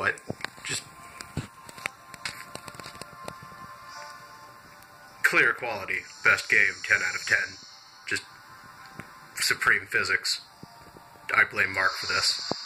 what? Just clear quality, best game, 10 out of 10. Just supreme physics. I blame Mark for this.